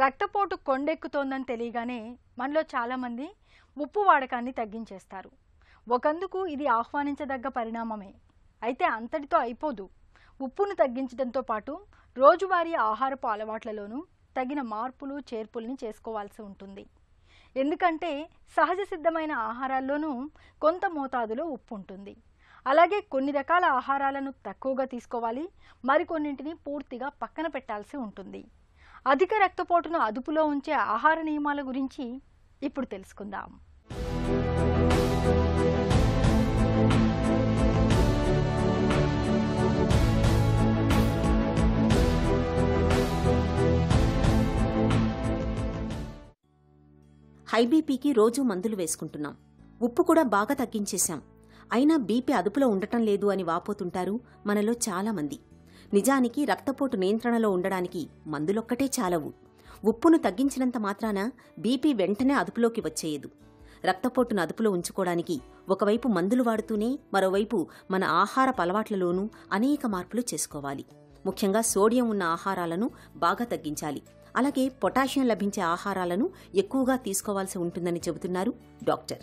రక్తపోటు కొండెక్కుతోందని తెలియగానే మనలో చాలామంది ఉప్పు వాడకాన్ని తగ్గించేస్తారు. ఒకందుకు ఇది ఆహ్వానించదగ్గ పరిణామమే. అయితే అంతటితో అయిపోదు. ఉప్పును తగ్గించడంతో పాటు రోజువారీ ఆహారపు అలవాట్లలోనూ తగిన మార్పులు చేర్పుల్ని చేసుకోవాల్సి ఉంటుంది. ఎందుకంటే సహజ సిద్ధమైన ఆహారాల్లోనూ కొంత మోతాదులో ఉప్పు ఉంటుంది. అలాగే కొన్ని రకాల ఆహారాలను తక్కువగా తీసుకోవాలి. మరికొన్నింటిని పూర్తిగా పక్కన పెట్టాల్సి ఉంటుంది. అధిక రక్తపోటును అదుపులో ఉంచే ఆహార నియమాల గురించి ఇప్పుడు తెలుసుకుందాం. హై బీపీకి రోజూ మందులు వేసుకుంటున్నాం. ఉప్పు కూడా బాగా తగ్గించేశాం. అయినా బీపీ అదుపులో ఉండటం లేదు అని వాపోతుంటారు మనలో చాలామంది. నిజానికి రక్తపోటు నియంత్రణలో ఉండడానికి మందులొక్కటే చాలవు. ఉప్పును తగ్గించినంత మాత్రాన బీపీ వెంటనే అదుపులోకి వచ్చేయదు. రక్తపోటును అదుపులో ఉంచుకోవడానికి ఒకవైపు మందులు వాడుతూనే మరోవైపు మన ఆహార అలవాట్లలోనూ అనేక మార్పులు చేసుకోవాలి. ముఖ్యంగా సోడియం ఉన్న ఆహారాలను బాగా తగ్గించాలి. అలాగే పొటాషియం లభించే ఆహారాలను ఎక్కువగా తీసుకోవాల్సి ఉంటుందని చెబుతున్నారు డాక్టర్.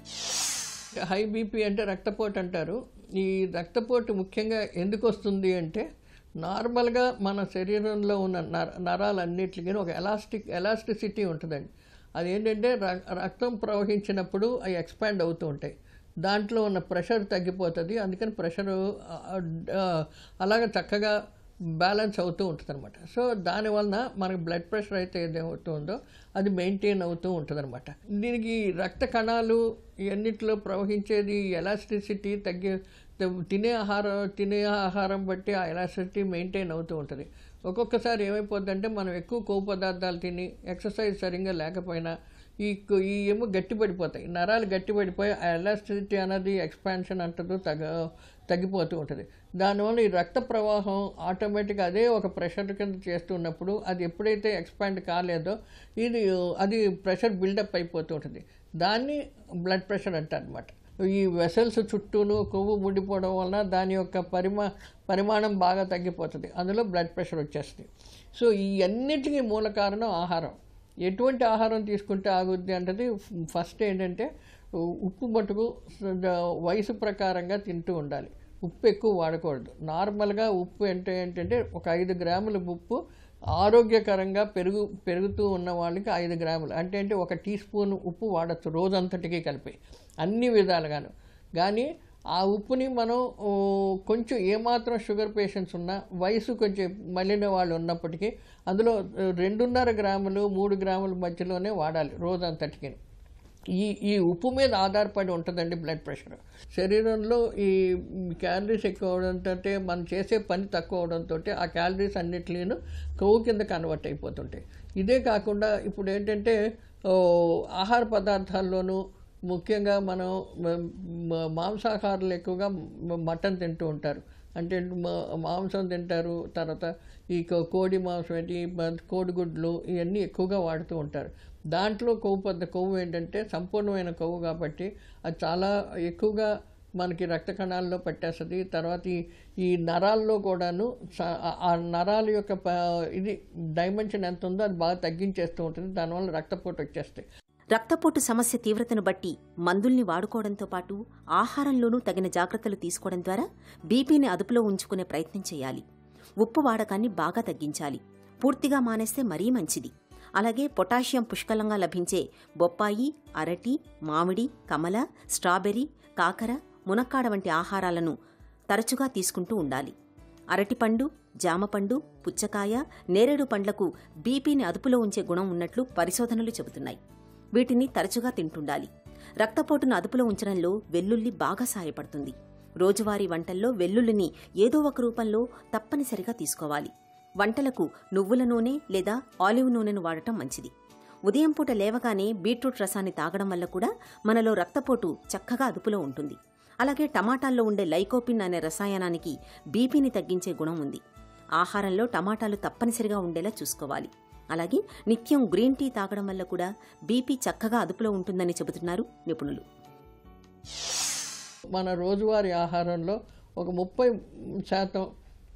హై బీపీ అంటే రక్తపోటు అంటారు. ఈ రక్తపోటు ముఖ్యంగా ఎందుకు వస్తుంది అంటే నార్మల్గా మన శరీరంలో ఉన్న నర నరాలన్నిటికీ ఒక ఎలాస్టిక్ ఎలాస్టిసిటీ ఉంటుందండి. అది ర- రక్తం ప్రవహించినప్పుడు అవి ఎక్స్పాండ్ అవుతూ ఉంటాయి. దాంట్లో ఉన్న ప్రెషర్ తగ్గిపోతుంది. అందుకని ప్రెషరు అలాగ చక్కగా బ్యాలెన్స్ అవుతూ ఉంటుంది అనమాట సో దానివలన మనకి బ్లడ్ ప్రెషర్ అయితే ఏదవుతుందో అది మెయింటైన్ అవుతూ ఉంటుందన్నమాట. దీనికి రక్త కణాలు ఇవన్నిటిలో ప్రవహించేది ఎలాస్టిసిటీ తగ్గే తినే ఆహారం తినే ఆహారం బట్టి ఆ ఎలాస్టిసిటీ మెయింటైన్ అవుతూ ఉంటుంది. ఒక్కొక్కసారి ఏమైపోద్దంటే మనం ఎక్కువ కొవ్వు పదార్థాలు తిని ఎక్సర్సైజ్ సరిగ్గా లేకపోయినా ఈ ఈ ఏమో గట్టిపడిపోతాయి. నరాలు గట్టిపడిపోయి ఆ ఎలాస్టిసిటీ అనేది ఎక్స్పాన్షన్ అంటదు తగ్గ తగ్గిపోతూ ఉంటుంది. దానివల్ల ఈ రక్త ప్రవాహం ఆటోమేటిక్గా అదే ఒక ప్రెషర్ కింద చేస్తున్నప్పుడు అది ఎప్పుడైతే ఎక్స్పాండ్ కాలేదో ఇది అది ప్రెషర్ బిల్డప్ అయిపోతూ ఉంటుంది. దాన్ని బ్లడ్ ప్రెషర్ అంటారనమాట ఈ వెసల్స్ చుట్టూను కొవ్వు ముడిపోవడం వలన దాని యొక్క పరిమా పరిమాణం బాగా తగ్గిపోతుంది. అందులో బ్లడ్ ప్రెషర్ వచ్చేస్తుంది. సో ఈ అన్నిటికీ మూల కారణం ఆహారం. ఎటువంటి ఆహారం తీసుకుంటే ఆగుద్ది అంటది. ఫస్ట్ ఏంటంటే ఉప్పు మటుకు వయసు ప్రకారంగా తింటూ ఉండాలి. ఉప్పు ఎక్కువ వాడకూడదు. నార్మల్గా ఉప్పు అంటే ఏంటంటే ఒక ఐదు గ్రాముల ఉప్పు ఆరోగ్యకరంగా పెరుగు పెరుగుతూ ఉన్న వాళ్ళకి ఐదు గ్రాములు. అంటే అంటే ఒక టీ స్పూన్ ఉప్పు వాడచ్చు రోజంతటికి కలిపి. అన్ని విధాలుగాను. కానీ ఆ ఉప్పుని మనం కొంచెం ఏమాత్రం షుగర్ పేషెంట్స్ ఉన్నా వయసు కొంచెం మళ్ళిన వాళ్ళు ఉన్నప్పటికీ అందులో రెండున్నర గ్రాములు మూడు గ్రాముల మధ్యలోనే వాడాలి రోజంతటికి. ఈ ఈ ఉప్పు మీద ఆధారపడి ఉంటుందండి బ్లడ్ ప్రెషర్. శరీరంలో ఈ క్యాలరీస్ ఎక్కువ అవడంతో మనం చేసే పని తక్కువ అవడంతో ఆ క్యాలరీస్ అన్నిటిను కొవ్వు కింద కన్వర్ట్ అయిపోతుంటాయి. ఇదే కాకుండా ఇప్పుడు ఏంటంటే ఆహార పదార్థాల్లోనూ ముఖ్యంగా మనం మాంసాహారులు ఎక్కువగా మటన్ తింటూ ఉంటారు. అంటే మా- మాంసం తింటారు తర్వాత ఈ కో- కోడి మాంసం ఏంటి కోడిగుడ్లు ఇవన్నీ ఎక్కువగా వాడుతూ ఉంటారు. దాంట్లో కొవ్వు పెద్ద కొవ్వు ఏంటంటే సంపూర్ణమైన కొవ్వు కాబట్టి అది చాలా ఎక్కువగా మనకి రక్త కణాల్లో పట్టేస్తుంది. తర్వాత ఈ ఈ నరాల్లో కూడాను స- ఆ- నరాల యొక్క ప- ఇది డైమెన్షన్ ఎంత ఉందో అది బాగా తగ్గించేస్తూ ఉంటుంది. దానివల్ల రక్తపోటు వచ్చేస్తాయి రక్తపోటు సమస్య తీవ్రతను బట్టి మందుల్ని వాడుకోవడంతో పాటు ఆహారంలోనూ తగిన జాగ్రత్తలు తీసుకోవడం ద్వారా బీపీని అదుపులో ఉంచుకునే ప్రయత్నం చేయాలి. ఉప్పు వాడకాన్ని బాగా తగ్గించాలి. పూర్తిగా మానేస్తే మరీ మంచిది. అలాగే పొటాషియం పుష్కలంగా లభించే బొప్పాయి అరటి మామిడి కమల స్ట్రాబెర్రీ కాకర మునక్కాడ వంటి ఆహారాలను తరచుగా తీసుకుంటూ ఉండాలి. అరటిపండు జామపండు పుచ్చకాయ నేరేడు పండ్లకు బీపీని అదుపులో ఉంచే గుణం ఉన్నట్లు పరిశోధనలు చెబుతున్నాయి. వీటిని తరచుగా తింటుండాలి. రక్తపోటును అదుపులో ఉంచడంలో వెల్లుల్లి బాగా సహాయపడుతుంది రోజువారీ వంటల్లో వెల్లుల్లిని ఏదో ఒక రూపంలో తప్పనిసరిగా తీసుకోవాలి. వంటలకు నువ్వుల నూనె లేదా ఆలివ్ నూనెను వాడటం మంచిది. ఉదయం పూట లేవగానే బీట్రూట్ రసాన్ని తాగడం వల్ల కూడా మనలో రక్తపోటు చక్కగా అదుపులో ఉంటుంది. అలాగే టమాటాల్లో ఉండే లైకోపిన్ అనే రసాయనానికి బీపీని తగ్గించే గుణం ఉంది. ఆహారంలో టమాటాలు తప్పనిసరిగా ఉండేలా చూసుకోవాలి. అలాగే నిత్యం గ్రీన్ టీ తాగడం వల్ల కూడా బీపీ చక్కగా అదుపులో ఉంటుందని చెబుతున్నారు నిపుణులు. మన రోజువారీ ఆహారంలో ఒక ముప్పై శాతం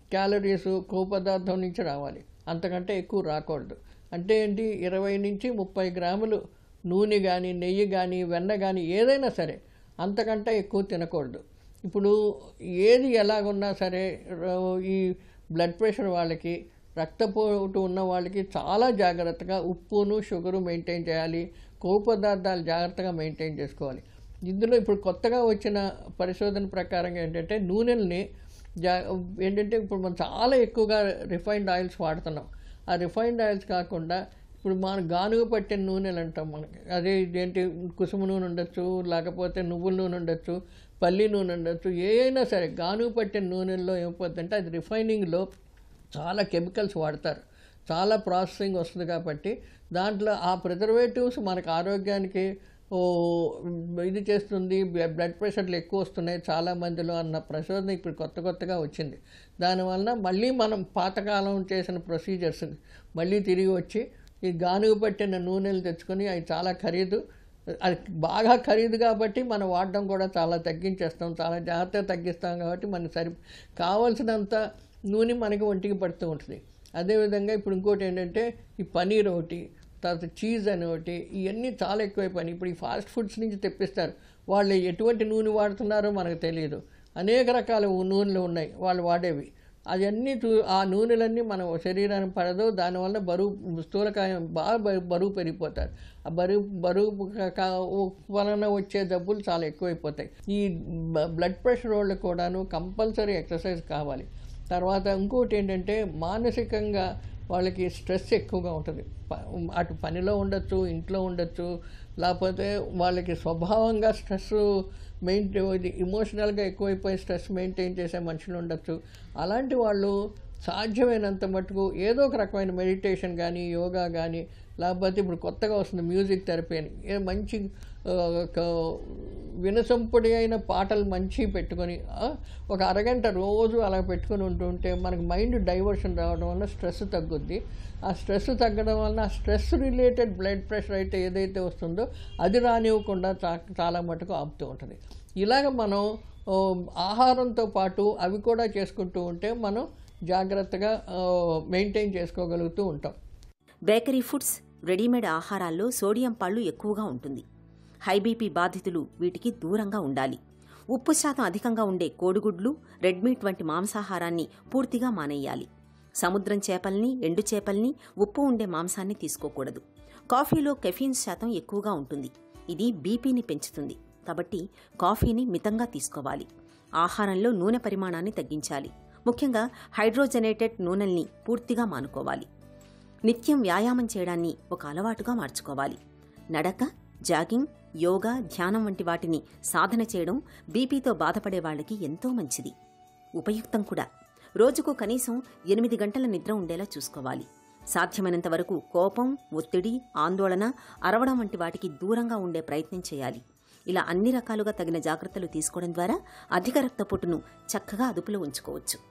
క్యాలరీస్ కొవ్వు పదార్థం నుంచి రావాలి. అంతకంటే ఎక్కువ రాకూడదు. అంటే ఏంటి? ఇరవై నుంచి ముప్పై గ్రాములు నూనె కానీ నెయ్యి కానీ వెన్న కానీ ఏదైనా సరే అంతకంటే ఎక్కువ తినకూడదు. ఇప్పుడు ఏది ఎలాగున్నా సరే ఈ బ్లడ్ ప్రెషర్ వాళ్ళకి రక్తపోటు ఉన్న వాళ్ళకి చాలా జాగ్రత్తగా ఉప్పును షుగరు మెయింటైన్ చేయాలి. కొవ్వు పదార్థాలు జాగ్రత్తగా మెయింటైన్ చేసుకోవాలి. ఇందులో ఇప్పుడు కొత్తగా వచ్చిన పరిశోధన ప్రకారం ఏంటంటే నూనెల్ని జా ఏంటంటే ఇప్పుడు మనం చాలా ఎక్కువగా రిఫైన్డ్ ఆయిల్స్ వాడుతున్నాం. ఆ రిఫైన్డ్ ఆయిల్స్ కాకుండా ఇప్పుడు మన గానుగ పట్టిన నూనెలు అంటాం మనకి. అదే ఇదేంటి కుసుమ నూనె ఉండొచ్చు లేకపోతే నువ్వుల నూనె ఉండొచ్చు పల్లి నూనె ఉండొచ్చు ఏ అయినా సరే గానుగ పట్టిన నూనెల్లో ఏమైపోతుందంటే అది రిఫైనింగ్లో చాలా కెమికల్స్ వాడతారు. చాలా ప్రాసెసింగ్ వస్తుంది కాబట్టి దాంట్లో ఆ ప్రిజర్వేటివ్స్ మనకు ఆరోగ్యానికి ఇది చేస్తుంది. బ్లడ్ ప్రెషర్లు ఎక్కువ వస్తున్నాయి చాలా మందిలో అన్న ప్రచోదన ఇప్పుడు కొత్త కొత్తగా వచ్చింది. దానివలన మళ్ళీ మనం పాతకాలం చేసిన ప్రొసీజర్స్ మళ్ళీ తిరిగి వచ్చి ఈ గానుగ పట్టిన నూనెలు తెచ్చుకొని అవి చాలా ఖరీదు. అది బాగా ఖరీదు కాబట్టి మనం వాడడం కూడా చాలా తగ్గించేస్తాం. చాలా జాగ్రత్తగా తగ్గిస్తాం కాబట్టి మనకి సరి కావాల్సినంత నూనె మనకి ఒంటికి పడుతూ ఉంటుంది. అదేవిధంగా ఇప్పుడు ఇంకోటి ఏంటంటే ఈ పనీర్ ఒకటి తర్వాత చీజ్ అని ఒకటి ఇవన్నీ చాలా ఎక్కువైపోయినాయి ఇప్పుడు ఈ ఫాస్ట్ ఫుడ్స్ నుంచి తెప్పిస్తారు. వాళ్ళు ఎటువంటి నూనె వాడుతున్నారో మనకు తెలియదు. అనేక రకాల నూనెలు ఉన్నాయి. వాళ్ళు వాడేవి. అవన్నీ చూ ఆ నూనెలన్నీ మన శరీరానికి పడదు. దానివల్ల బరువు స్థూలకాయం బాగా బరువు పెరిగిపోతారు. ఆ బరువు బరువు వలన వచ్చే జబ్బులు చాలా ఎక్కువైపోతాయి. ఈ బ్లడ్ ప్రెషర్ వాళ్ళకి కూడాను కంపల్సరీ ఎక్సర్సైజ్ కావాలి. తర్వాత ఇంకోటి ఏంటంటే మానసికంగా వాళ్ళకి స్ట్రెస్ ఎక్కువగా ఉంటుంది. ప- అటు పనిలో ఉండొచ్చు ఇంట్లో ఉండొచ్చు లేకపోతే వాళ్ళకి స్వభావంగా స్ట్రెస్ మెయింటైన్ ఇమోషనల్గా ఎక్కువైపోయి స్ట్రెస్ మెయింటైన్ చేసే మనుషులు ఉండొచ్చు. అలాంటి వాళ్ళు సాధ్యమైనంత మటుకు ఏదో ఒక రకమైన మెడిటేషన్ కానీ యోగా కానీ లేకపోతే ఇప్పుడు కొత్తగా వస్తుంది మ్యూజిక్ థెరపీ అని ఏ మంచి వినసొంపుడి అయిన పాటలు మంచి పెట్టుకొని ఒక అరగంట రోజు అలా పెట్టుకొని ఉంటుంటే మనకు మైండ్ డైవర్షన్ రావడం వల్ల స్ట్రెస్ తగ్గుద్ది. ఆ స్ట్రెస్ తగ్గడం వలన ఆ స్ట్రెస్ రిలేటెడ్ బ్లడ్ ప్రెషర్ అయితే ఏదైతే వస్తుందో అది రానివ్వకుండా చాలా మటుకు ఆపుతూ ఉంటుంది. ఇలాగ మనం ఆహారంతో పాటు అవి కూడా చేసుకుంటూ ఉంటే మనం జాగ్రత్తగా మెయింటైన్ చేసుకోగలుగుతూ ఉంటాం. బేకరీ ఫుడ్స్ రెడీమేడ్ ఆహారాల్లో సోడియం పళ్ళు ఎక్కువగా ఉంటుంది. హైబీపీ బాధితులు వీటికి దూరంగా ఉండాలి. ఉప్పు శాతం అధికంగా ఉండే కోడిగుడ్లు రెడ్ మీట్ వంటి మాంసాహారాన్ని పూర్తిగా మానేయాలి. సముద్రం చేపల్ని ఎండు చేపల్ని ఉప్పు ఉండే మాంసాన్ని తీసుకోకూడదు. కాఫీలో కెఫీన్ శాతం ఎక్కువగా ఉంటుంది. ఇది బీపీని పెంచుతుంది. కాబట్టి కాఫీని మితంగా తీసుకోవాలి. ఆహారంలో నూనె పరిమాణాన్ని తగ్గించాలి. ముఖ్యంగా హైడ్రోజనేటెడ్ నూనెల్ని పూర్తిగా మానుకోవాలి. నిత్యం వ్యాయామం చేయడాన్ని ఒక అలవాటుగా మార్చుకోవాలి. నడక జాగింగ్ యోగా ధ్యానం వంటి వాటిని సాధన చేయడం బీపీతో బాధపడే వాళ్ళకి ఎంతో మంచిది. ఉపయుక్తం కూడా. రోజుకు కనీసం ఎనిమిది గంటల నిద్ర ఉండేలా చూసుకోవాలి. సాధ్యమైనంత వరకు కోపం ఒత్తిడి ఆందోళన అరవడం వంటి వాటికి దూరంగా ఉండే ప్రయత్నం చేయాలి. ఇలా అన్ని రకాలుగా తగిన జాగ్రత్తలు తీసుకోవడం ద్వారా అధిక రక్తపోటును చక్కగా అదుపులో ఉంచుకోవచ్చు.